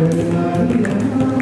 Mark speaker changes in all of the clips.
Speaker 1: Maria.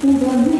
Speaker 2: 5번 회